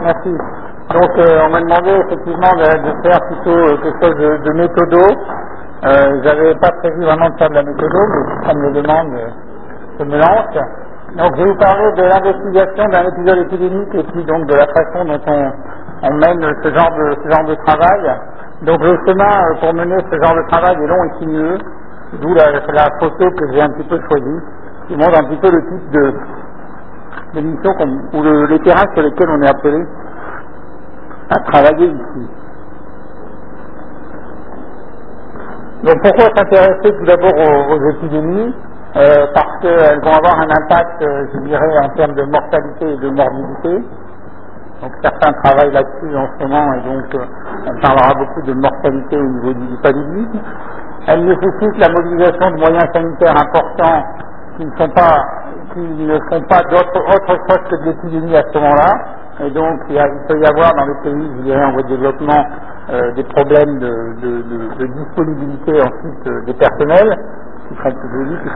Merci. Donc euh, on m'a demandé effectivement de, faire plutôt euh, quelque chose de, de méthodo. Euh, J'avais pas prévu vraiment de faire de la méthodo, mais si ça me demande, euh, je me lance. Donc je vais vous parler de l'investigation d'un épisode épidémique et puis donc de la façon dont on, mène ce genre de travail. Donc le chemin euh, pour mener ce genre de travail est long et sinueux, d'où la photo que j'ai un petit peu choisie, qui montre un petit peu le type de, de mission qu'on- ou le- les terrains sur lesquels on est appelé à travailler ici. Donc pourquoi s'intéresser tout d'abord aux, aux épidémies? Euh, Parce qu'elles vont avoir un impact, euh, je dirais, en termes de mortalité et de morbidité. Donc certains travaillent là-dessus en ce moment et donc euh, on parlera beaucoup de mortalité au niveau du paludisme. Elles nécessitent la mobilisation de moyens sanitaires importants qui ne sont pas qui ne font pas d'autre autre que de l'épidémie à ce moment-là. Et donc il, peut y avoir dans les pays, je dirais, en voie de développement, euh, des problèmes de, disponibilité ensuite euh, des personnels qui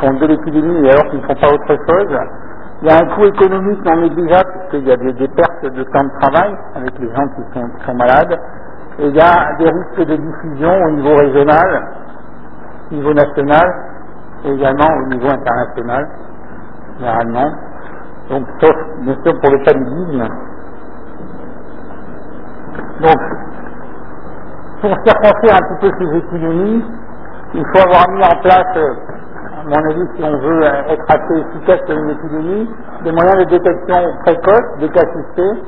font, de l'épidémie et alors qu'ils ne font pas autre chose. Il y a un coût économique non négligeable puisqu'il y a des, des pertes de temps de travail avec les gens qui sont, qui sont malades. Et il y a des risques de diffusion au niveau régional, au niveau national et également au niveau international, généralement. Donc, sauf bien sûr pour le paludisme. Donc, pour circonscrire un petit peu ces épidémies, il faut avoir mis en place, à mon avis, si on veut être assez efficace sur une épidémie, des moyens de détection précoce des cas suspects.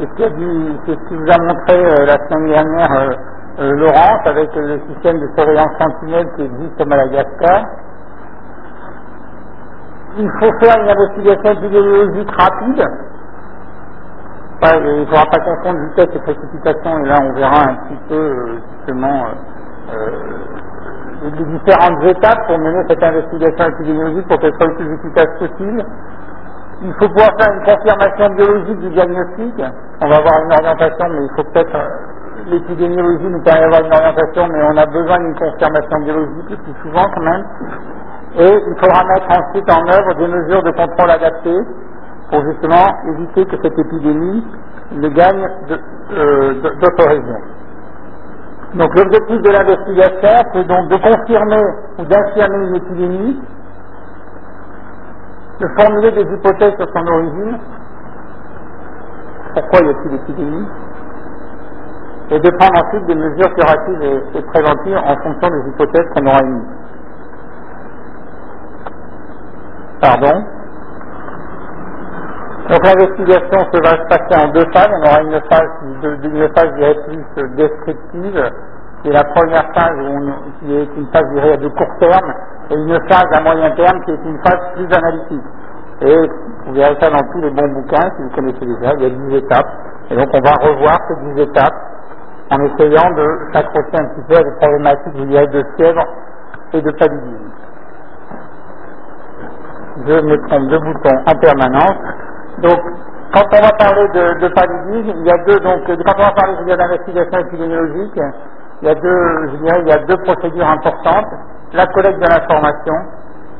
Et c'est ce qui vous a montré euh, la semaine dernière euh, euh, Laurence avec le système de surveillance sentinelle qui existe au Madagascar. Il faut faire une investigation épidémiologique rapide. Pas- il ne faudra pas confondre vitesse et précipitation, et là on verra un petit peu euh, justement euh, euh, les différentes étapes pour mener cette investigation épidémiologique pour qu'elle soit le plus efficace possible. Il faut pouvoir faire une confirmation biologique du diagnostic. On va avoir une orientation, mais il faut peut-être l'épidémiologie nous permet d'avoir une orientation, mais on a besoin d'une confirmation biologique le plus souvent quand même. Et il faudra mettre ensuite en œuvre des mesures de contrôle adaptées pour justement éviter que cette épidémie ne gagne euh, d'autres régions. Donc l'objectif de l'investigation, c'est donc de confirmer ou d'infirmer une épidémie, de formuler des hypothèses sur son origine, pourquoi y a-t-il épidémie, et de prendre ensuite des mesures curatives et, et préventives en fonction des hypothèses qu'on aura émises. Pardon. Donc l'investigation se va se passer en deux phases. On aura une phase, une phase plus descriptive, qui est la première phase où qui est une phase dirais, de court terme, et une phase à moyen terme qui est une phase plus analytique. Et vous verrez ça dans tous les bons bouquins, si vous connaissez déjà, il y a 10 étapes. Et donc on va revoir ces 10 étapes en essayant de s'accrocher un petit peu à des problématiques, je dirais, de fièvre et de paludisme je me trompe de bouton en permanence. Donc, quand on va parler de, de paludisme, il y a deux, donc, euh, quand on va parler d'investigation épidémiologique, il y a deux, je dirais, il y a deux procédures importantes. La collecte de l'information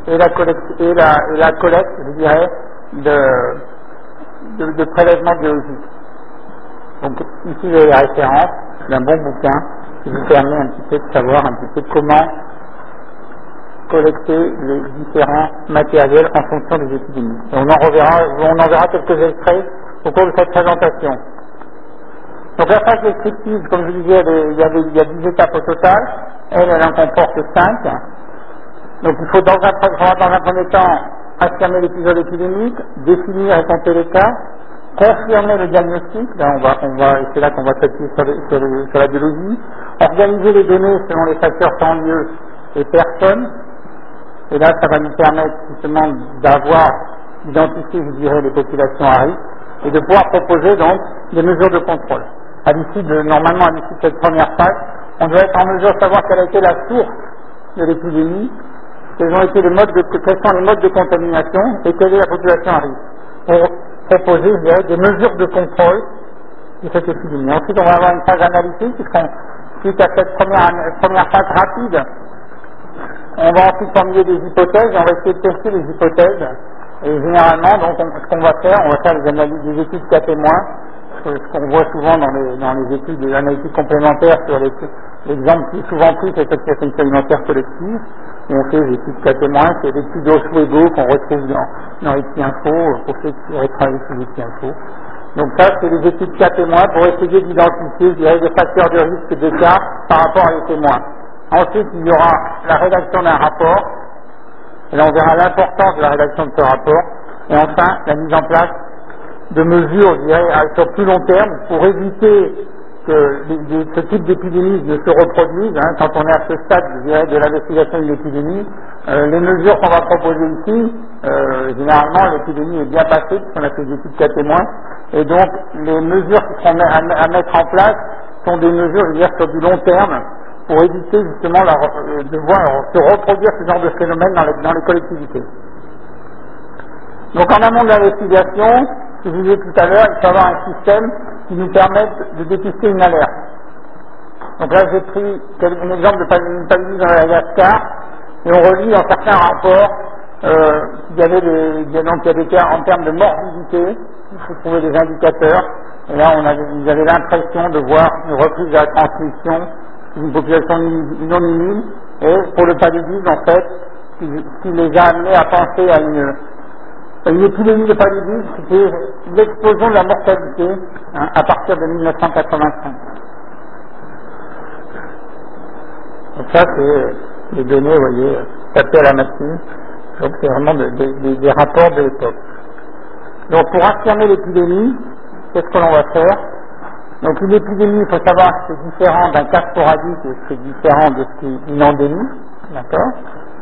et la collecte, et la, collecte, je dirais, de, de, de prélèvements biologiques. Donc, ici, avez la référence d'un bon bouquin qui vous permet un petit peu de savoir un petit peu comment collecter les différents matériels en fonction des épidémies. On en reverra, on en verra quelques extraits au cours de cette présentation. Donc la phase descriptive, comme je disais, il y, avait- il y a 10 étapes au total. Elle, elle en comporte 5. Donc il faut dans un, dans un premier temps affirmer l'épisode épidémique, définir et compter les cas, confirmer le diagnostic, là on va, on va, c'est là qu'on va s'appuyer sur, la biologie, organiser les données selon les facteurs temps, lieu et personnes, et là, ça va nous permettre justement d'avoir, d'identifier, je dirais, les populations à risque et de pouvoir proposer donc des mesures de contrôle. À l'issue de, normalement, à l'issue de cette première phase, on doit être en mesure de savoir quelle a été la source de l'épidémie, quels ont été les modes de, quels sont les modes de contamination et quelle est la population à risque. Pour proposer, je dirais, des mesures de contrôle de cette épidémie. Ensuite, on va avoir une phase analytique, puisqu'on, suite à cette première, première phase rapide, on va ensuite formuler des hypothèses on va essayer de tester les hypothèses Et généralement, donc, ce qu'on va faire, on va faire des analyses, des études cas témoins, ce qu'on voit souvent dans les, dans les études, les analyses complémentaires sur l'exemple plus souvent pris, c'est cette question alimentaire collective, on fait des études cas témoins, c'est l'étude d'Oswego qu'on retrouve dans, dans Info, pour ceux qui auraient sur Info. Donc ça, c'est les études cas témoins pour essayer d'identifier, des facteurs de risque de cas par rapport à les témoins. Ensuite, il y aura la rédaction d'un rapport, et là on verra l'importance de la rédaction de ce rapport, et enfin, la mise en place de mesures, je dirais, sur plus long terme pour éviter que ce type d'épidémie ne se reproduise. Hein, quand on est à ce stade, je dirais, de l'investigation d'une épidémie, euh, les mesures qu'on va proposer ici, euh, généralement, l'épidémie est bien passée, puisqu'on a fait des études cas témoins, et donc les mesures qui seront à, mettre en place sont des mesures, je sur du long terme, pour éviter justement euh, de voir se reproduire ce genre de phénomène dans les, collectivités. Donc en amont de l'investigation, je vous disais tout à l'heure, il faut avoir un système qui nous permette de détecter une alerte. Donc là, j'ai pris un exemple de paludisme dans Madagascar, et on relit dans certains rapports euh, qu'il y avait des, donc en termes de morbidité, il faut trouver des indicateurs, et là, on avait, l'impression de voir une reprise de la transmission d'une population non immunes, et pour le paludisme, en fait, qui les a amenés à penser à une une épidémie de paludisme, c'était l'explosion de la mortalité hein, à partir de 1985. Donc ça, c'est les données, vous voyez, tapées à la machine. Donc c'est vraiment des rapports de l'époque. Donc pour affirmer l'épidémie, qu'est-ce que l'on va faire? Donc une épidémie, il faut savoir que c'est différent d'un cas sporadique et c'est différent de ce qui est une endémie. D'accord?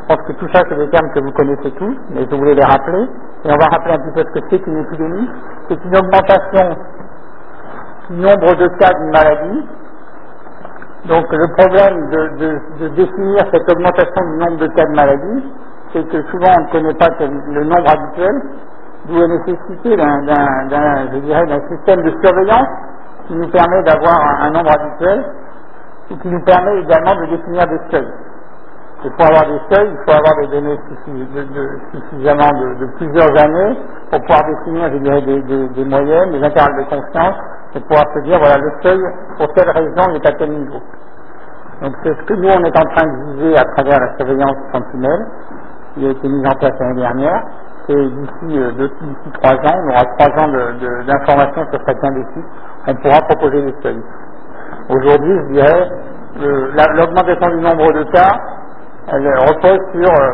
Je pense que tout ça, c'est des termes que vous connaissez tous, mais je voulais les rappeler. Et on va rappeler un petit peu ce que c'est qu'une épidémie. C'est une augmentation du nombre de cas d'une maladie. Donc le problème de, définir cette augmentation du nombre de cas de maladie, c'est que souvent on ne connaît pas le nombre habituel, d'où la nécessité d'un, je dirais, d'un système de surveillance qui nous permet d'avoir un nombre habituel et qui nous permet également de définir des seuils. Et pour avoir des seuils, il faut avoir des données suffisamment de, plusieurs années pour pouvoir définir, dirais, des, moyennes, des intervalles de confiance, et pouvoir se dire, voilà, le seuil, pour telle raison, est à tel niveau. Donc c'est ce que nous, on est en train de viser à travers la surveillance sentinelle, qui a été mise en place l'année dernière. Et d'ici euh, trois ans, on aura trois ans d'informations sur chacun des sites, on pourra proposer des seuils. Aujourd'hui, je dirais, l'augmentation du nombre de cas, elle repose sur euh,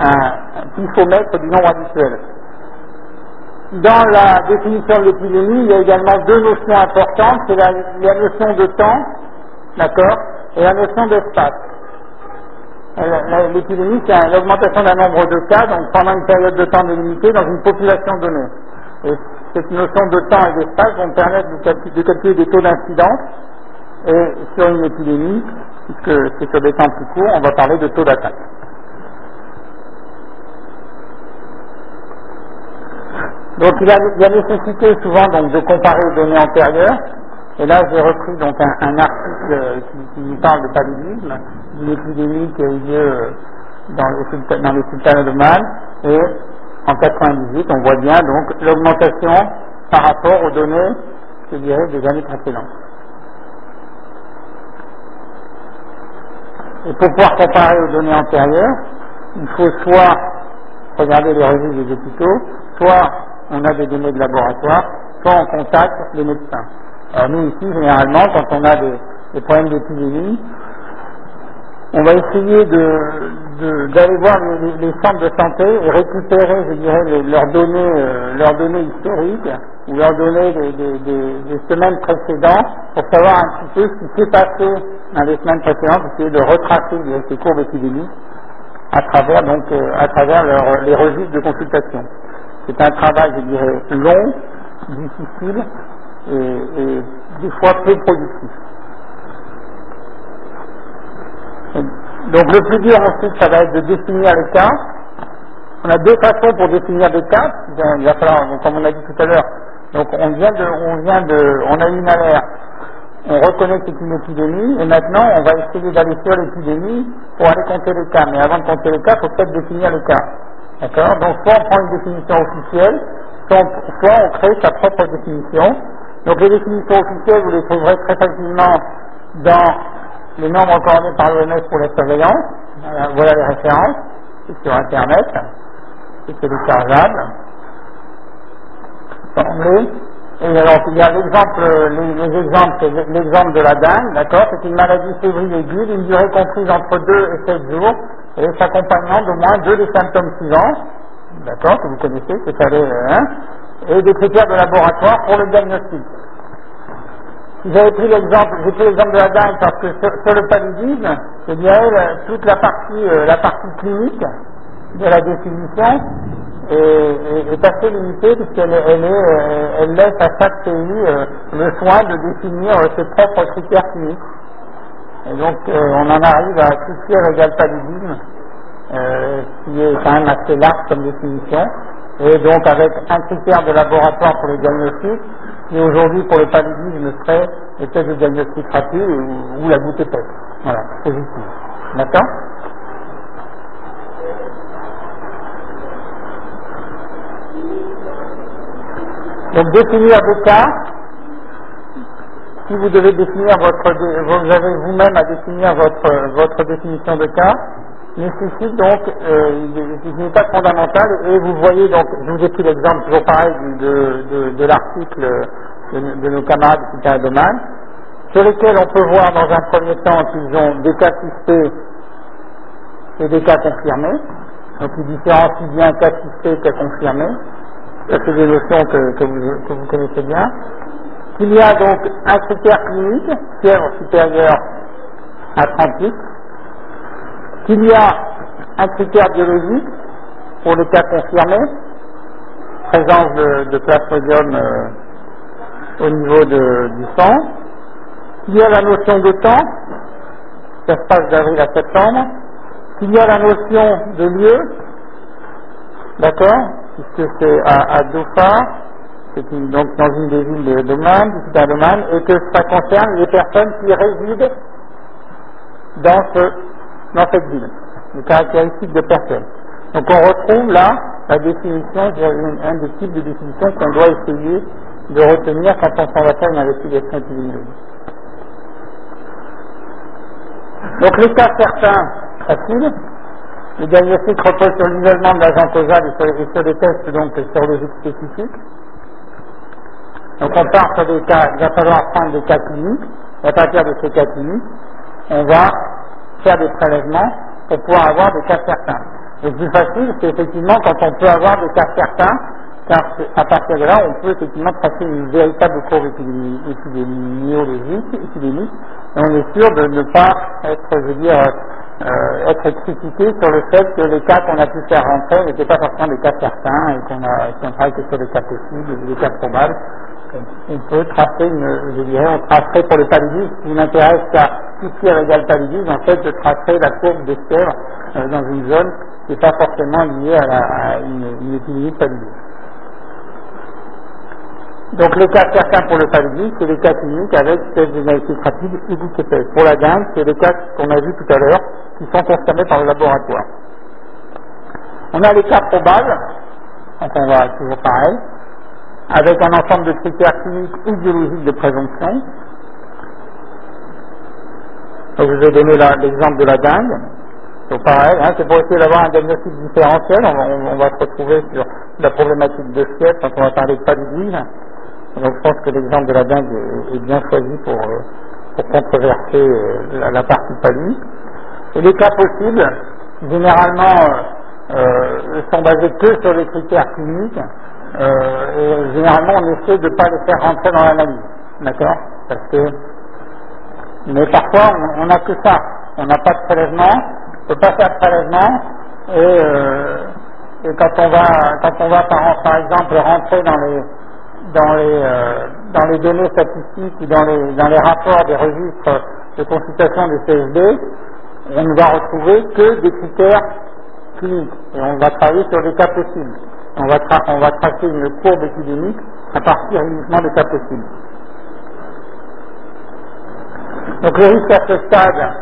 un pifomètre du nombre habituel. Dans la définition de l'épidémie, il y a également deux notions importantes, c'est la, notion de temps, d'accord, et la notion d'espace. L'épidémie, c'est l'augmentation d'un nombre de cas, donc pendant une période de temps délimitée dans une population donnée. Et cette notion de temps et d'espace vont permettre de calculer des taux d'incidence et sur une épidémie, puisque c'est sur des temps plus courts, on va parler de taux d'attaque. Donc il y, a, nécessité souvent donc, de comparer aux données antérieures. Et là, j'ai repris donc un, article qui, nous parle de paludisme, d'une épidémie qui a eu lieu euh, dans les, dans les de Mal. Et en 98, on voit bien donc l'augmentation par rapport aux données, je dirais, des années précédentes. Et pour pouvoir comparer aux données antérieures, il faut soit regarder les revues des hôpitaux, soit on a des données de laboratoire, soit on contacte les médecins. Alors nous ici, généralement, quand on a des, problèmes d'épidémie, on va essayer d'aller voir les, centres de santé et récupérer, je dirais, leurs données, euh, leurs données historiques ou leurs données des, semaines précédentes pour savoir un petit peu ce qui s'est passé dans les semaines précédentes, essayer de retracer ces courbes épidémiques à travers donc euh, à travers les registres de consultation. C'est un travail, je dirais, long, difficile et, des fois peu productif. Donc le plus dur ensuite, ça va être de définir les cas. On a deux façons pour définir des cas. Il va falloir, comme on a dit tout à l'heure, donc on vient de, on vient de, on a une alerte, on reconnaît que c'est une épidémie, et maintenant on va essayer d'aller sur l'épidémie pour aller compter les cas. Mais avant de compter les cas, il faut peut-être définir les cas. D'accord? Donc soit on prend une définition officielle, soit on crée sa propre définition. Donc les définitions officielles, vous les trouverez très facilement dans les nombres coordonnés par l'OMS pour la surveillance. Voilà, voilà les références. C'est sur Internet. C'est téléchargeable. Et alors, il y a l'exemple, les, de la dingue, d'accord? C'est une maladie fébrile aiguë d'une durée comprise entre 2 et 7 jours et s'accompagnant d'au moins deux des symptômes suivants, d'accord, que vous connaissez, c'est aller, hein, et des critères de laboratoire pour le diagnostic. J'avais pris l'exemple, j'ai pris l'exemple de la dingue parce que sur, le paludisme, eh bien, toute la partie, euh, la partie clinique de la définition est, est, est assez limitée puisqu'elle elle est, euh, elle laisse à chaque pays euh, le soin de définir euh, ses propres critères cliniques. Et donc, euh, on en arrive à critère égal paludisme, qui est quand même assez large comme définition. Et donc, avec un critère de laboratoire pour le diagnostic, qui aujourd'hui pour le paludisme serait le test de diagnostic rapide ou, ou la goutte épaisse. Voilà, positive. D'accord? Donc définir des cas, si vous devez définir votre, vous avez vous-même à définir votre, votre définition de cas, nécessite donc, euh, il n'est pas fondamental, et vous voyez donc, je vous ai pris l'exemple toujours pareil de, de, de l'article de, nos camarades qui un domaine, sur lesquels on peut voir dans un premier temps qu'ils ont des cas suspects et des cas confirmés, donc ils différencient bien cas suspect cas confirmé, ça c'est des notions que, que, vous, que vous connaissez bien, qu'il y a donc un critère clinique, fièvre supérieure à 38, qu'il y a un critère biologique pour les cas confirmés, présence de, de plasmodium euh, au niveau du sang, qu'il y a la notion de temps, ça se passe d'avril à septembre, qu'il y a la notion de lieu, d'accord, puisque c'est à, à c'est donc dans une des villes de Doman, et que ça concerne les personnes qui résident dans, ce, dans cette ville, les caractéristiques de personnes. Donc on retrouve là la définition, un, des types de définition qu'on doit essayer de retenir quand on s'en va faire une investigation épidémiologique. Donc les cas certains, faciles, le diagnostic repose sur l'isolement de l'agent causal et sur, et des tests donc sérologiques spécifiques. Donc on part sur des cas, il va falloir prendre des cas cliniques, à partir de ces cas cliniques, on va faire des prélèvements pour pouvoir avoir des cas certains. Le plus facile, c'est effectivement quand on peut avoir des cas certains, car à partir de là, on peut effectivement tracer une véritable courbe épidémiologique, épidémique, et on est sûr de ne pas être, je veux dire, euh, être critiqué sur le fait que les cas qu'on a pu faire rentrer n'étaient pas forcément des cas certains et qu'on a, qu'on travaille que sur des cas possibles, des cas probables. On peut tracer une, je dirais, on tracerait pour le paludisme, qui m'intéresse qu'à fièvre égale paludisme, en fait, je tracerais la courbe des fièvres euh, dans une zone qui n'est pas forcément liée à, une, une épidémie de paludisme. Donc les cas certains pour le paludisme, c'est les cas cliniques avec test génétique rapide et. Pour la dengue, c'est les cas qu'on a vus tout à l'heure, qui sont confirmés par le laboratoire. On a les cas probables, on va toujours pareil, avec un ensemble de critères cliniques ou biologiques de présomption. Je vais donner l'exemple de la dengue. Donc pareil, hein, c'est pour essayer d'avoir un diagnostic différentiel. On, va se retrouver sur la problématique de fièvre quand on va parler de paludisme. Donc je pense que l'exemple de la dengue est, bien choisi pour, euh, controverser euh, la, partie paludisme. Et les cas possibles, généralement, euh, sont basés que sur les critères cliniques. et généralement, on essaie de ne pas les faire rentrer dans l'analyse. D'accord? Parce que mais parfois, on n'a que ça. On n'a pas de prélèvement, on ne peut pas faire de prélèvement, et, euh, et, quand on va, quand on va par, par exemple rentrer dans les, dans les, euh, dans les données statistiques ou dans les, dans les rapports des registres de consultation des CSD, on ne va retrouver que des critères cliniques, et on va travailler sur des cas possibles. On va, tra on va tracer une courbe épidémique à partir uniquement des cas possibles. Donc le risque à ce stade,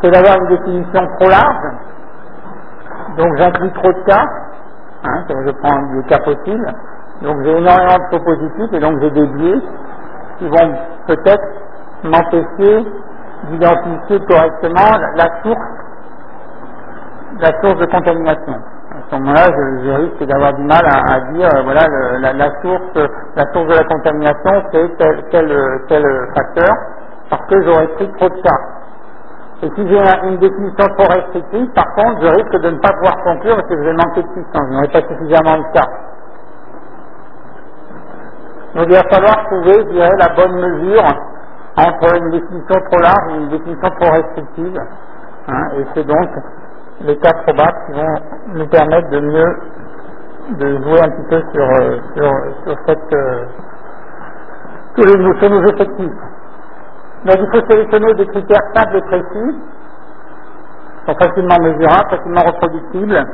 c'est d'avoir une définition trop large. Donc j'inclus trop de cas, hein, je prends les cas possibles, donc j'ai énormément de faux et donc j'ai des biais qui vont peut-être m'empêcher d'identifier correctement la source, la source de contamination. Ce moment-là, je, risque d'avoir du mal à, dire, euh, voilà, la, source, la source de la contamination, c'est tel, tel, facteur, parce que j'aurais pris trop de cas. Et si j'ai une définition trop restrictive, par contre, je risque de ne pas pouvoir conclure parce que je vais manquer de puissance, je n'aurai pas suffisamment de cas. Donc il va falloir trouver, je la bonne mesure entre une définition trop large et une définition trop restrictive. Hein, et c'est donc les cas probables qui vont nous permettre de mieux de jouer un petit peu sur, euh, sur, sur cette euh, sur, les, sur nos effectifs. Donc il faut sélectionner des critères simples et précis, sont facilement mesurables, facilement reproductibles,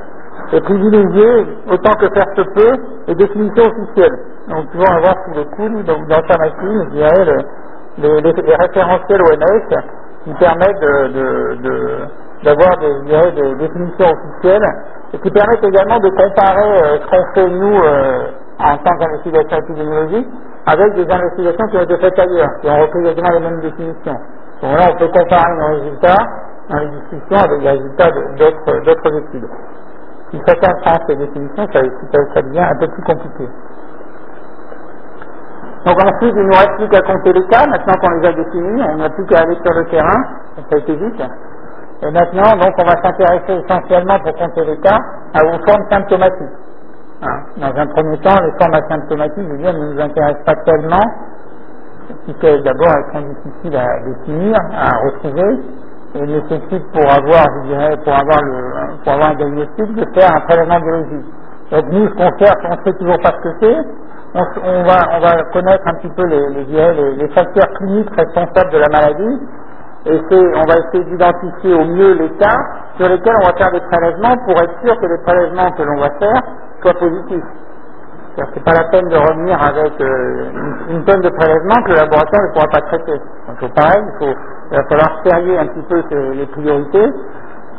et privilégier, autant que faire se peut, les définitions officielles. Donc toujours avoir sous le coude, donc dans sa machine, je dirais, les, référentiels OMS qui permettent de, des, définitions officielles et qui permettent également de comparer euh, ce qu'on fait nous euh, en tant qu'investigation épidémiologique avec des investigations qui ont été faites ailleurs, qui ont repris exactement les mêmes définitions. Donc là, on peut comparer nos résultats dans les discussions avec les résultats d'autres études. Si chacun prend ces définitions, ça, ça devient un peu plus compliqué. Donc ensuite, il ne nous reste plus qu'à compter les cas, maintenant qu'on les a définis, on n'a plus qu'à aller sur le terrain, ça a été vite. Et maintenant, donc, on va s'intéresser essentiellement pour compter les cas à vos formes symptomatiques. Hein. Dans un premier temps, les formes asymptomatiques, je veux dire, ne nous intéressent pas tellement, puisque d'abord elles sont difficiles à définir, à retrouver, et nécessitent pour avoir, je dirais, pour avoir le, pour avoir un diagnostic, de faire un prélèvement biologique. Donc nous, ce qu'on fait, on ne sait toujours pas ce que c'est, on, va, on va connaître un petit peu les, les, facteurs cliniques responsables de la maladie on va essayer d'identifier au mieux les cas sur lesquels on va faire des prélèvements pour être sûr que les prélèvements que l'on va faire soient positifs. Ce n'est pas la peine de revenir avec euh, une, tonne de prélèvements que le laboratoire ne pourra pas traiter. Donc pareil, il, va falloir serrer un petit peu les priorités.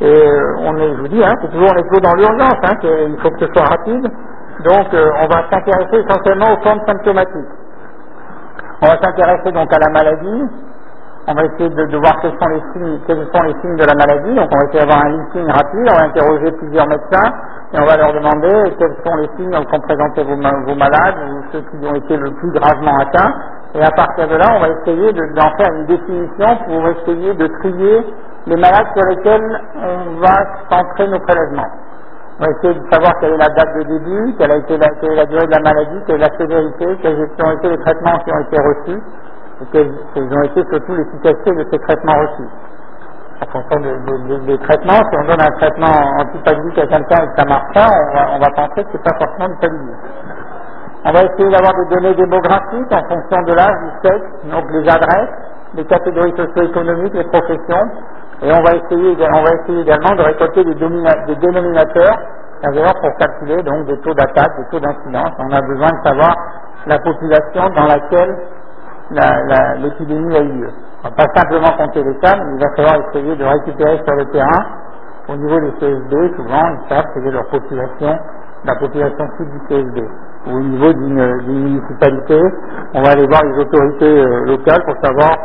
Et euh, on est, je vous dis, hein, c'est toujours on est dans l'urgence, hein, il faut que ce soit rapide. Donc, euh, on va s'intéresser essentiellement aux formes symptomatiques. On va s'intéresser donc à la maladie. On va essayer de, voir quels sont les signes, quels sont les signes de la maladie. Donc, on va essayer d'avoir un listing rapide. On va interroger plusieurs médecins et on va leur demander quels sont les signes qu'ont présenté vos, vos, malades ou ceux qui ont été le plus gravement atteints. Et à partir de là, on va essayer d'en faire une définition pour essayer de trier les malades sur lesquels on va centrer nos prélèvements. On va essayer de savoir quelle est la date de début, quelle a été la, la durée de la maladie, quelle est la sévérité, quels ont été les traitements qui ont été reçus, et ont été surtout l'efficacité de ces traitements reçus. En fonction des traitements, si on donne un traitement antipallidique à quelqu'un et que ça marche pas, on va, penser que c'est pas forcément du pallidique. On va essayer d'avoir des données démographiques en fonction de l'âge, du sexe, donc les adresses, les catégories socio-économiques, les professions, et on va essayer, on va essayer également de récolter des, des dénominateurs, pour calculer donc des taux d'attaque, des taux d'incidence. On a besoin de savoir la population dans laquelle l'épidémie a eu lieu. On va pas simplement compter les cas, mais il va falloir essayer de récupérer sur le terrain, au niveau des CSD, souvent ils savent quelle est leur population, la population type du CSD. Ou au niveau d'une municipalité, on va aller voir les autorités euh, locales pour savoir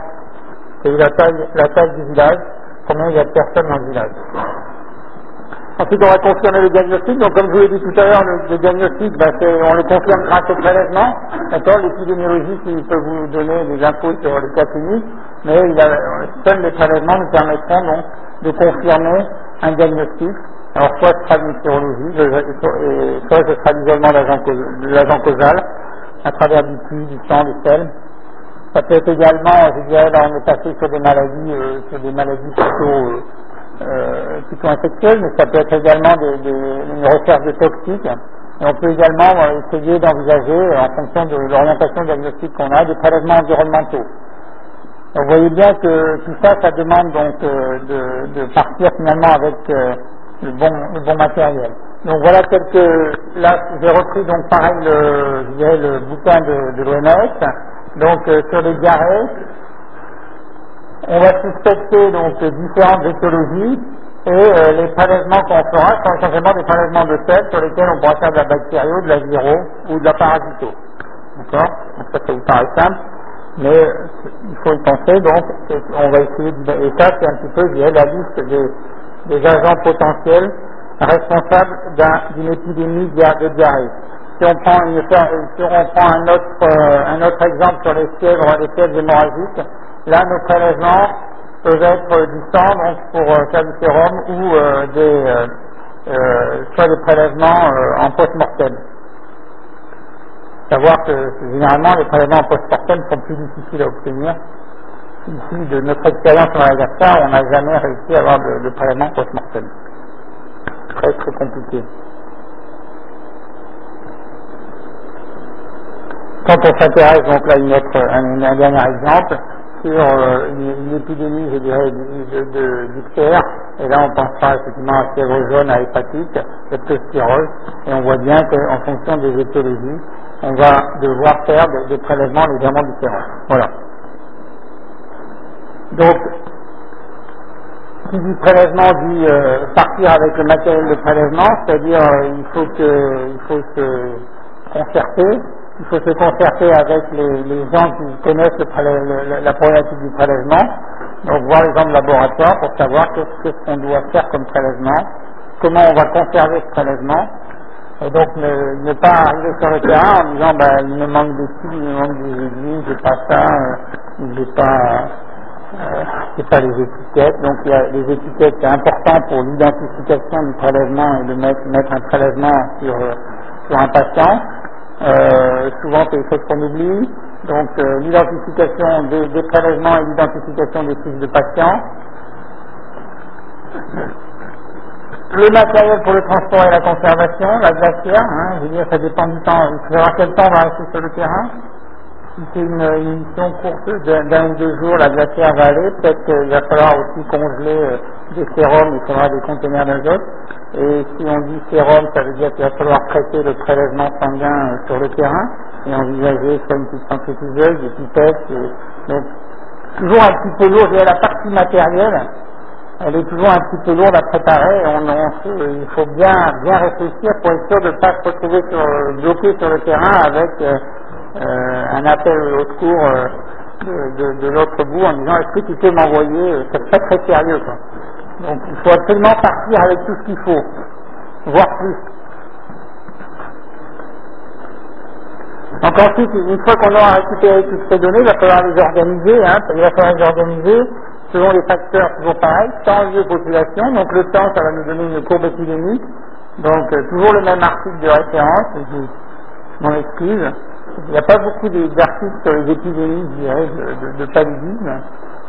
quelle est la taille, la taille du village, combien il y a de personnes dans le village. Ensuite, on va confirmer le diagnostic. Donc, comme je vous l'ai dit tout à l'heure, le, diagnostic, ben, on le confirme grâce au prélèvement. D'accord L'épidémiologie, il peut vous donner des infos sur les cas cliniques, mais il a, seuls les prélèvements nous permettront donc de confirmer un diagnostic. Alors, soit ce sera une sérologie, soit ce sera l'isolement de l'agent causal, à travers du puits, du sang, des sels. Ça peut être également, je dirais, là on est passé sur des maladies, euh, sur des maladies plutôt, euh, plutôt infectieuses, mais ça peut être également une recherche de toxiques. Et on peut également euh, essayer d'envisager, en fonction de l'orientation diagnostique qu'on a, des prélèvements environnementaux. Donc, vous voyez bien que tout ça, ça demande donc de, de, partir finalement avec le, bon, matériel. Donc voilà quelques. Là, j'ai repris donc pareil le, je le bouquin de, de. Donc euh, sur les diarrhées, on va suspecter donc différentes écologies. Et euh, les prélèvements qu'on fera sont essentiellement des prélèvements de sel sur lesquels on pourra faire de la bactério, de la viro ou de la parasito. D'accord? Donc ça, ça vous paraît simple, mais il faut y penser, donc on va essayer de... Et ça, un petit peu, je dirais, la liste des, agents potentiels responsables d'une épidémie de diarrhée. Si on prend, une, si on prend un, autre, euh, un autre exemple sur les fièvres, les fièvres hémorragiques, là, nos prélèvements peuvent être du sang donc pour euh, du sérum ou euh, des, euh, soit des prélèvements en post-mortem. Savoir que généralement les prélèvements en post-mortem sont plus difficiles à obtenir. Ici, de notre expérience dans Madagascar, on n'a jamais réussi à avoir de, de prélèvements post-mortem. Très très compliqué. Quand on s'intéresse, donc là, une autre, un, un dernier exemple, sur euh, une, épidémie, je dirais, de, Et là, on pensera effectivement à fièvre jaune, à hépatite. Et on voit bien qu'en fonction des éthologies, on va devoir faire des, prélèvements légèrement différents. Voilà. Donc, qui dit prélèvement dit euh, partir avec le matériel de prélèvement, c'est-à-dire euh, il faut il faut se concerter il faut se concerter avec les, gens qui connaissent la problématique du prélèvement, donc voir les gens de laboratoire pour savoir qu'est-ce qu'on doit faire comme prélèvement, comment on va conserver ce prélèvement, et donc ne, pas arriver sur le terrain en disant bah, il me manque des fils, il me manque des aiguilles, j'ai pas ça, euh, j'ai pas euh, pas les étiquettes. Donc il y a les étiquettes, c'est important pour l'identification du prélèvement et de mettre, un prélèvement sur, euh, sur un patient. Euh, souvent c'est des choses qu'on oublie. Donc euh, l'identification des, prélèvements et l'identification des fiches de patients. Le matériel pour le transport et la conservation, la glacière, hein, je veux dire, ça dépend du temps. Il faut savoir quel temps on va rester sur le terrain. Si c'est une, mission courte d'un ou deux jours, la glacière va aller. Peut-être qu'il va falloir aussi congeler euh, des sérums, il faudra des conteneurs d'azote. Et si on dit sérum, ça veut dire qu'il va falloir traiter le prélèvement sanguin euh, sur le terrain et envisager soit une petite centrifugeuse, des pipettes. donc, toujours un petit peu lourd. Et la partie matérielle, elle est toujours un petit peu lourde à préparer. Il faut bien, bien réfléchir pour être sûr de ne pas se retrouver sur, bloqué sur le terrain avec euh, euh, un appel au secours de, l'autre bout en disant est-ce que tu peux m'envoyer C'est très très sérieux. Donc il faut absolument partir avec tout ce qu'il faut, voire plus. Donc ensuite, une fois qu'on aura récupéré toutes ces données, il va falloir les organiser, hein, il va falloir les organiser selon les facteurs toujours pareils, temps, lieu, population. Donc le temps, ça va nous donner une courbe épidémique. Donc euh, toujours le même article de référence, je m'en excuse. Il n'y a pas beaucoup d'articles sur les épidémies, je dirais, de, de paludisme.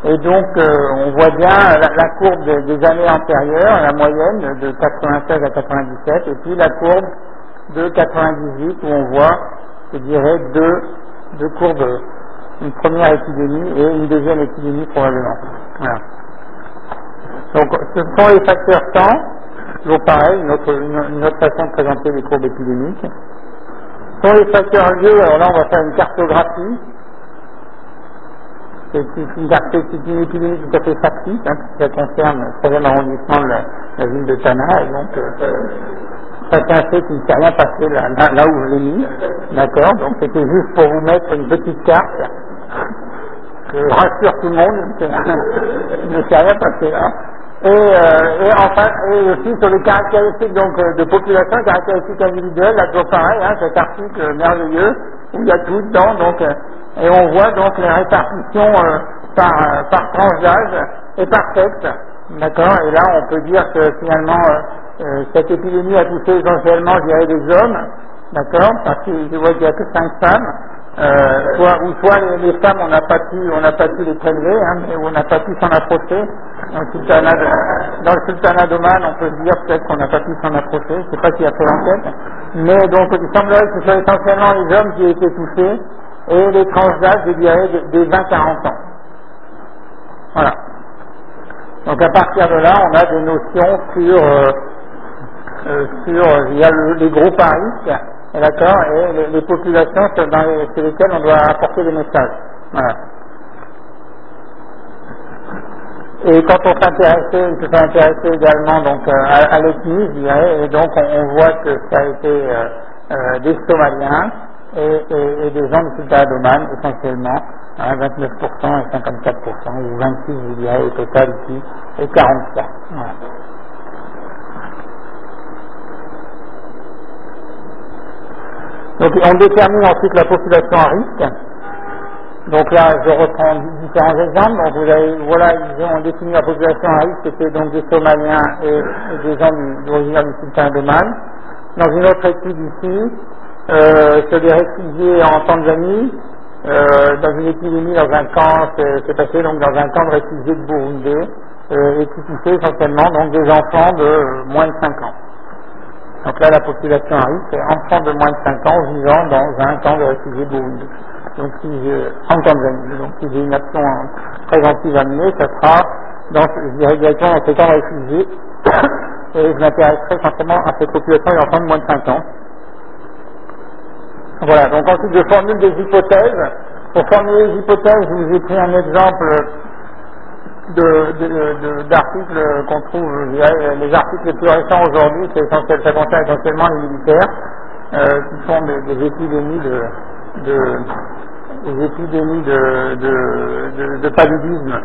Et donc, euh, on voit bien la, courbe des, années antérieures, la moyenne de 96 à 97, et puis la courbe de 98 où on voit, je dirais, deux, deux courbes, une première épidémie et une deuxième épidémie probablement. Voilà. Donc, ce sont les facteurs temps, toujours pareil, une autre, une, autre façon de présenter les courbes épidémiques. Ce sont les facteurs lieux, alors là on va faire une cartographie c'est une, épidémie tout à fait factice, hein, ça concerne le 3 arrondissement de la, ville de Tana, et donc euh, chacun sait qu'il ne s'est rien passé là, là, où je l'ai mis, d'accord Donc c'était juste pour vous mettre une petite carte, je rassure tout le monde, il ne s'est rien passé là. Et, euh, et, enfin, et aussi sur les caractéristiques donc, euh, de population, caractéristiques individuelles, là toujours pareil, hein, cet article merveilleux, où il y a tout dedans, donc et on voit donc les répartitions euh, par, euh, tranche d'âge et par sexe. D'accord Et là, on peut dire que finalement, euh, cette épidémie a touché essentiellement, je dirais, des hommes. D'accord Parce que je vois qu'il n'y a que cinq femmes. soit, ou soit les, femmes, on n'a pas pu, pas pu les prélever, hein, mais on n'a pas pu s'en approcher. Dans le sultanat, de, dans le sultanat d'Oman, on peut dire peut-être qu'on n'a pas pu s'en approcher. Je ne sais pas qui a fait l'enquête. Mais donc, il semblerait que ce soit essentiellement les hommes qui aient été touchés et les tranches d'âge, je dirais, des 20-40 ans. Voilà. Donc à partir de là, on a des notions sur, euh, euh, sur il y a les groupes à risque, d'accord, et les, populations sur, lesquelles on doit apporter des messages. Voilà. Et quand on s'intéressait, il se intéressé également donc à, à l'ethnie, je dirais, et donc on, on, voit que ça a été euh, euh, des Somaliens et, et, et, des gens Sultanat d'Oman essentiellement, hein, 29% et 54%, ou 26 je dirais au total ici, et 44. Voilà. Donc on détermine ensuite la population à risque. Donc là, je reprends différents exemples. Donc vous avez, voilà, ils ont défini la population à risque, c'était donc des Somaliens et, des gens d'origine du sultan. Dans une autre étude ici, euh, c'est des réfugiés en Tanzanie, euh, dans une épidémie dans un camp, c'est passé donc dans un camp de réfugiés de Burundi, euh, et qui touchait essentiellement donc des enfants de moins de 5 ans. Donc là, la population à risque, enfants de moins de 5 ans vivant dans un camp de réfugiés de Burundi. Donc si en Tanzanie, donc si j'ai une action préventive à mener, ça sera dans, je dirais directement dans ces camps de réfugiés, et je m'intéresserai essentiellement à cette population d'enfants de moins de 5 ans. Voilà, donc ensuite je formule des hypothèses. Pour formuler les hypothèses, je vous ai pris un exemple d'articles de, qu'on trouve, les articles les plus récents aujourd'hui, c'est essentiel, ça concerne essentiellement les militaires, euh, qui font des, épidémies de, épidémies de, paludisme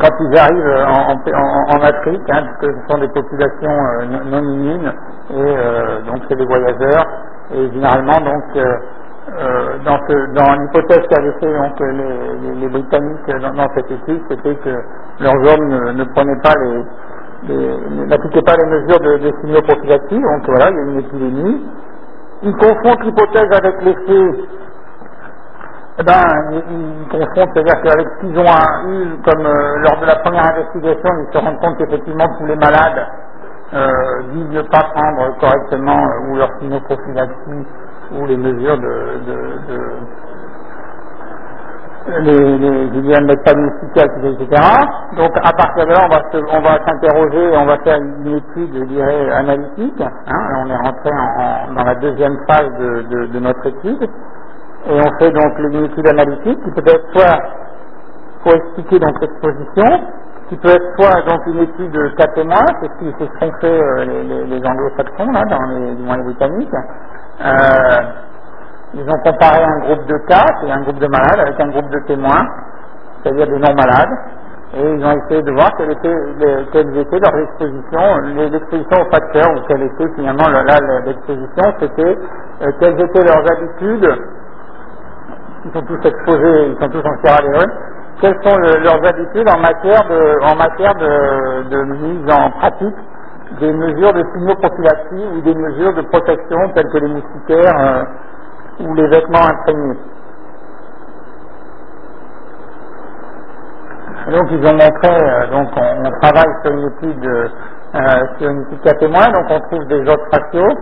quand ils arrivent en, en, Afrique, hein, parce que ce sont des populations euh, non immunes, et euh, donc c'est des voyageurs, et généralement donc euh, euh dans, l'hypothèse qu'avaient fait donc, les, les, les Britanniques dans, cette étude, c'était que leurs hommes ne, prenaient pas les, n'appliquaient pas les mesures de, de signaux prophylactiques, donc voilà, il y a une épidémie. Ils confondent l'hypothèse avec l'effet eh ben, ils, confondent, c'est-à-dire qu'avec ce qu'ils ont comme euh, lors de la première investigation, ils se rendent compte qu'effectivement tous les malades euh, disent ne pas prendre correctement euh, ou leur synoprophylaxie ou les mesures de, de, de les, les, je dirais, etc. Donc à partir de là, on va, se, on va s'interroger, on va faire une étude, je dirais, analytique. Hein, on est rentré en, en, dans la deuxième phase de, de, de notre étude et on fait donc une étude analytique qui peut être soit pour expliquer donc l'exposition, qui peut être soit donc une étude de cas témoins, c'est ce qui qu'ont fait euh, les, les, les anglo-saxons là dans les, les britanniques. Euh, ils ont comparé un groupe de cas, c'est un groupe de malades, avec un groupe de témoins, c'est-à-dire des non malades, et ils ont essayé de voir quelles étaient, quelles étaient leurs expositions, l'exposition aux facteurs, ou quelle était finalement là l'exposition, c'était euh, quelles étaient leurs habitudes ils sont tous exposés, ils sont tous en Leone, quelles sont le, leurs habitudes en matière de, mise en pratique des mesures de signaux prophylactiques ou des mesures de protection telles que les moustiquaires euh, ou les vêtements imprégnés. Donc ils ont montré, euh, donc on, travaille sur une étude, euh, sur une étude cas témoin, donc on trouve des autres ratios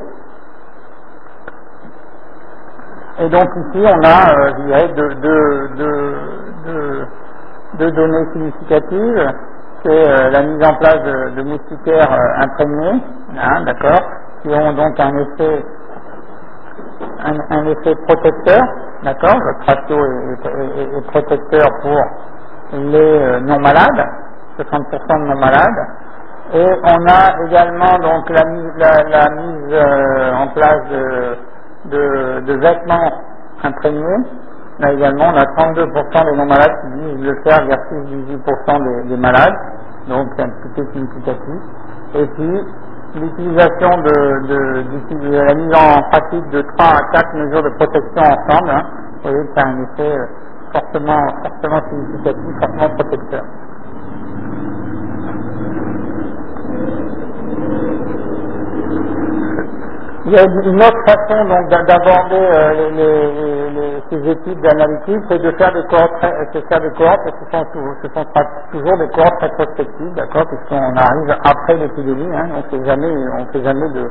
et donc ici, on a, je dirais, deux données significatives. C'est euh, la mise en place de, de moustiquaires euh, imprégnés, hein, d'accord, qui ont donc un effet, un, effet protecteur, d'accord. Le ratio est, protecteur pour les non malades, 60% de non malades. Et on a également donc la, la, la mise en place de de, de vêtements imprégnés. Là également, on a 32% des non-malades qui disent le faire versus 18% des, des, malades, donc c'est un petit peu significatif. Et puis, l'utilisation de, de, de, la mise en pratique de 3 à 4 mesures de protection ensemble, hein, vous voyez que ça a un effet euh, fortement, fortement significatif, fortement protecteur. Il y a une autre façon donc d'aborder euh, les, les, ces études d'analytique, c'est de faire des cohortes, c'est faire des cohortes, ce sont, ce sont toujours des cohortes rétrospectives, d'accord, puisqu'on arrive après l'épidémie, hein, on fait jamais, on fait jamais de,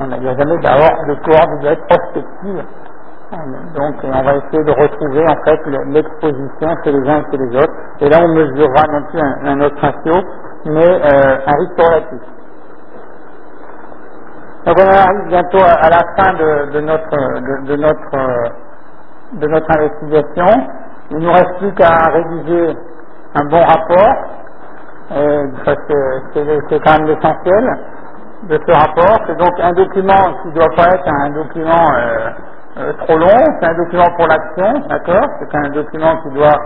on n'y a jamais d'abord de cohortes rétrospectives. Donc on va essayer de retrouver en fait l'exposition chez les uns et chez les autres. Et là on mesurera non plus un, un autre ratio, mais euh, un risque relatif. Donc on arrive bientôt à, la fin de, notre, de, notre, de notre investigation. Il nous reste plus qu'à rédiger un bon rapport, et c'est quand même l'essentiel de ce rapport. C'est donc un document qui ne doit pas être un document euh, euh, trop long, c'est un document pour l'action, d'accord C'est un document qui doit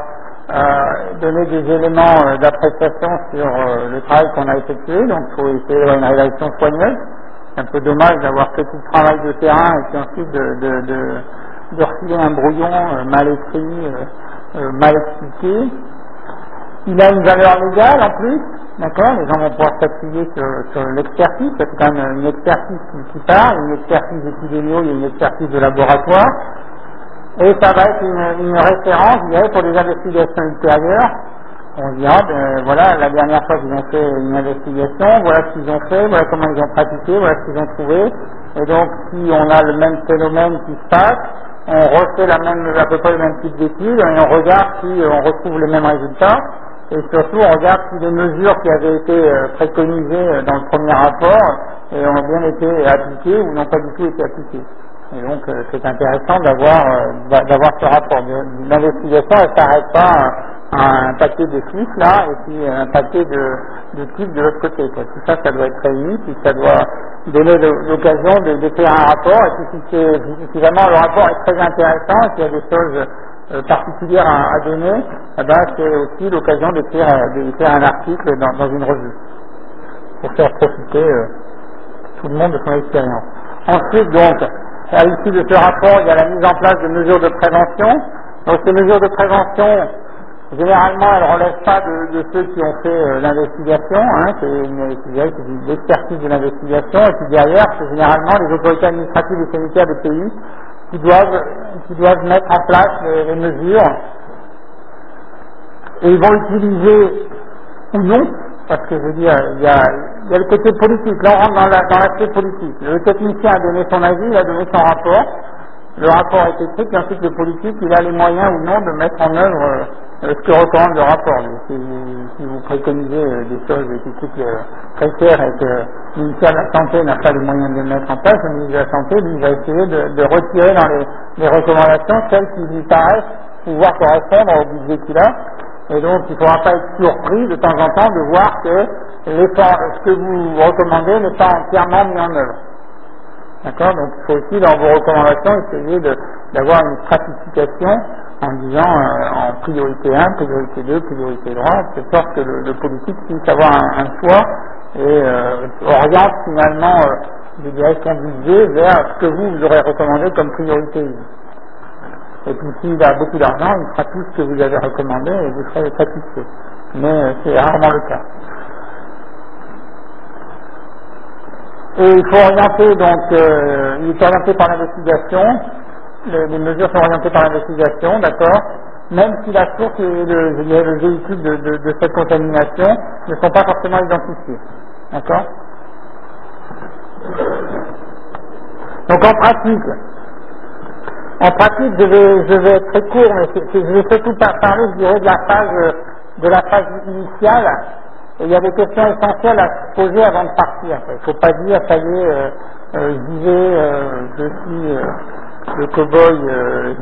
euh, donner des éléments d'appréciation sur le travail qu'on a effectué, donc il faut essayer d'avoir une rédaction soigneuse. C'est un peu dommage d'avoir fait tout le travail de terrain et puis ensuite de, de, un brouillon mal écrit, mal expliqué. Il a une valeur légale en plus, d'accord Les gens vont pouvoir s'appuyer sur, l'expertise, c'est quand même une expertise qui, parle, une expertise épidémiologique et une expertise de laboratoire. Et ça va être une, référence, pour les investigations ultérieures. On dira, ben, voilà, la dernière fois qu'ils ont fait une investigation, voilà ce qu'ils ont fait, voilà comment ils ont pratiqué, voilà ce qu'ils ont trouvé. Et donc, si on a le même phénomène qui se passe, on refait la même, à peu près le même type d'études et on regarde si on retrouve les mêmes résultats et surtout on regarde si les mesures qui avaient été euh, préconisées euh, dans le premier rapport euh, ont bien été appliquées ou n'ont pas du tout été appliquées. Et donc c'est intéressant d'avoir d'avoir ce rapport. L'investigation ne s'arrête pas à un paquet de chiffres là et puis un paquet de, de types de l'autre côté. Tout ça, ça doit être réuni, puis ça doit donner l'occasion de, faire un rapport. Et puis si, si, vraiment le rapport est très intéressant et qu'il y a des choses euh, particulière à, donner, eh ben, c'est aussi l'occasion d'écrire faire un article dans, une revue pour faire profiter euh, tout le monde de son expérience. Ensuite, donc, à l'issue de ce rapport, il y a la mise en place de mesures de prévention. Donc ces mesures de prévention, généralement, elles ne relèvent pas de, ceux qui ont fait euh, l'investigation, hein, c'est l'expertise de l'investigation, et puis derrière, c'est généralement les autorités administratives et sanitaires des pays qui doivent, qui doivent mettre en place les, mesures et ils vont utiliser ou non, parce que je veux dire, il y a, le côté politique, là on rentre dans l'aspect dans politique. Le technicien a donné son avis, il a donné son rapport, le rapport est écrit, puis ensuite le politique, il a les moyens ou non de mettre en œuvre euh, ce que recommande le rapport. Mais si, vous préconisez euh, des choses qui coûtent euh, très cher et que le de la Santé n'a pas les moyens de les mettre en place, le de la Santé, lui, va essayer de, retirer dans les, recommandations celles qui lui paraissent pouvoir correspondre au budget qu'il a. Et donc, il ne faudra pas être surpris de temps en temps de voir que ce que vous recommandez n'est pas entièrement mis en œuvre. D'accord? Donc il faut aussi dans vos recommandations essayer d'avoir une stratification en disant euh, en priorité 1, priorité 2, priorité 3, de sorte que le, politique puisse avoir un, choix et euh, oriente finalement, euh, je dirais, son budget vers ce que vous, vous aurez recommandé comme priorité 1. Et puis s'il a beaucoup d'argent, il fera tout ce que vous avez recommandé et vous serez satisfait. Mais c'est rarement le cas. Et il faut orienter, donc, euh, il est orienté par l'investigation, les, mesures sont orientées par l'investigation, d'accord Même si la source et le, le véhicule de, cette contamination ne sont pas forcément identifiés, d'accord Donc en pratique, en pratique, je vais, je vais être très court, mais je vais surtout parler, je dirais, de la phase, de la phase initiale, il y a des questions essentielles à se poser avant de partir. Il ne faut pas dire, ça y est, euh, euh, j'y vais, le cow-boy,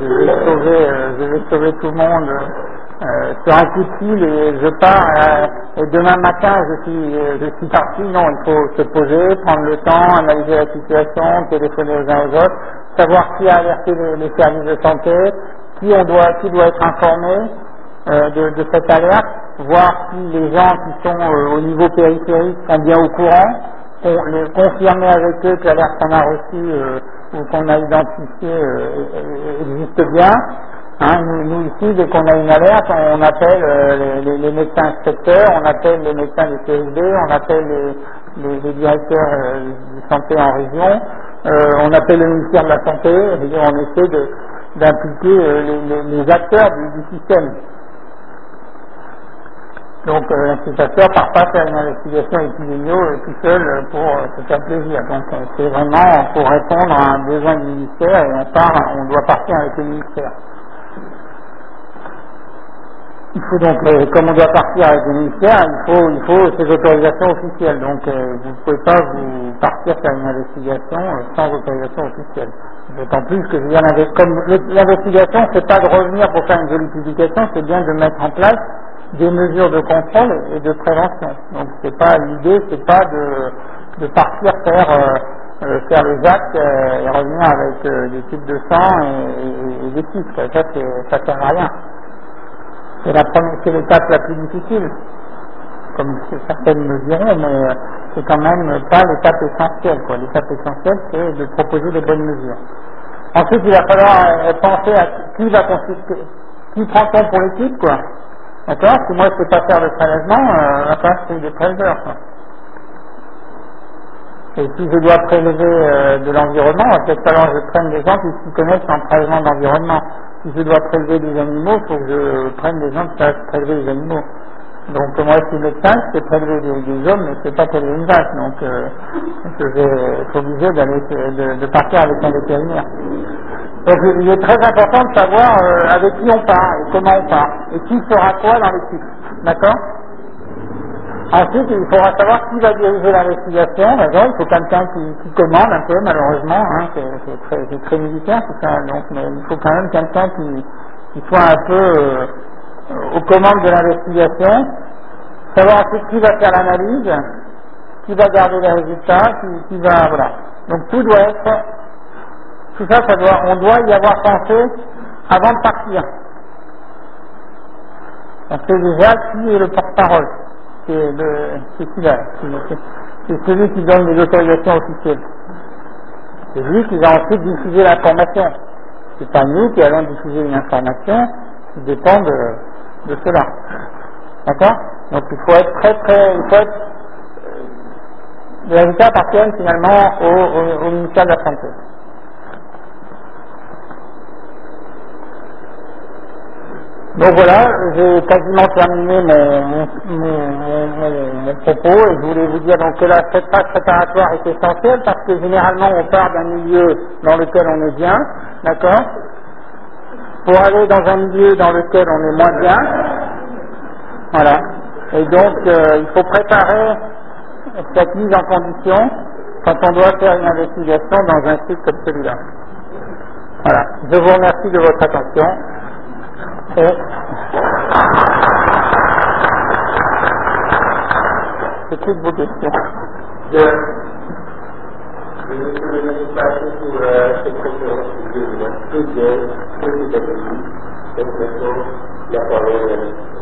je, vais sauver, je vais sauver tout le monde sur un coup de fil et je pars, et demain matin je suis, je suis parti. Non, il faut se poser, prendre le temps, analyser la situation, téléphoner aux uns aux autres, savoir qui a alerté les, les services de santé, qui, on doit, qui doit être informé, euh, de, de, cette alerte, voir si les gens qui sont euh, au niveau périphérique sont bien au courant, les, confirmer avec eux que l'alerte qu'on a reçue euh, qu'on a identifiée existe bien. Hein, nous, ici, dès qu'on a une alerte, on, appelle les, les, médecins inspecteurs, on appelle les médecins des CSD, on appelle les, directeurs de santé en région, on appelle le ministère de la Santé, et on essaie d'impliquer les, acteurs du, du système. Donc euh, l'instituteur part pas faire une investigation épidémiologique tout seul euh, pour euh, se faire plaisir. Donc euh, c'est vraiment pour répondre à un besoin du ministère et on part, on doit partir avec le ministère. Il faut donc, comme on doit partir avec le ministère, il faut, il faut autorisations officielles. Donc vous ne pouvez pas vous partir faire une investigation sans autorisation officielle. D'autant plus que comme l'investigation, c'est pas de revenir pour faire une jolie publication, c'est bien de mettre en place des mesures de contrôle et de prévention. Donc c'est pas l'idée, c'est pas de, de partir faire euh, euh, faire les actes euh, et revenir avec euh, des tubes de sang et, et- et des titres. Ça, ça sert à rien. C'est la première, c'est l'étape la plus difficile, comme certaines me diront, mais euh, c'est quand même pas l'étape essentielle. quoi. L'étape essentielle, c'est de proposer des bonnes mesures. Ensuite, il va falloir penser à qui va consulter, qui prend compte pour l'équipe, quoi. D'accord Si moi je peux pas faire le prélèvement, euh, que je trouve des préleveurs, quoi. Et si je dois prélever euh, de l'environnement, il peut-être falloir je prenne des gens qui connaissent en prélèvement d'environnement. Si je dois prélever des animaux, il faut que je prenne des gens qui savent prélever des animaux. Donc moi, je suis médecin, je peux prélever des, hommes, mais je ne peux pas prélever une vache. Donc euh, je vais être obligé d'aller de, de partir avec un vétérinaire. Donc il est très important de savoir euh, avec qui on part et comment on part et qui fera quoi dans l'équipe. D'accord? Ensuite, il faudra savoir qui va diriger l'investigation. D'accord Il faut quelqu'un qui, qui commande un peu, malheureusement. Hein, c'est très, très militaire ça. Donc, mais il faut quand même quelqu'un qui, qui soit un peu euh, aux commandes de l'investigation. Savoir ensuite qui va faire l'analyse, qui va garder les résultats, qui va voilà. Donc tout doit être, tout ça, ça doit, on doit y avoir pensé avant de partir. On sait déjà qui est le porte-parole. C'est qui là C'est celui qui donne les autorisations officielles. C'est lui qui va ensuite diffuser l'information. C'est pas nous qui allons diffuser une information qui dépend de, de cela. D'accord? Donc il faut être très très, il faut être, euh, les résultats appartiennent finalement au, au, au ministère de la Santé. Donc voilà, j'ai quasiment terminé mon, mon, mon, propos et je voulais vous dire donc que la cette phase préparatoire est essentielle parce que généralement on part d'un milieu dans lequel on est bien, d'accord? Pour aller dans un milieu dans lequel on est moins bien, voilà. Et donc euh, il faut préparer cette mise en condition quand on doit faire une investigation dans un site comme celui-là. Voilà. Je vous remercie de votre attention. C'est toutes vos questions. Je vais vous donner une passion pour euh, cette conférence que je vous donne. Que Dieu, que vous avez dit, cette question, la parole est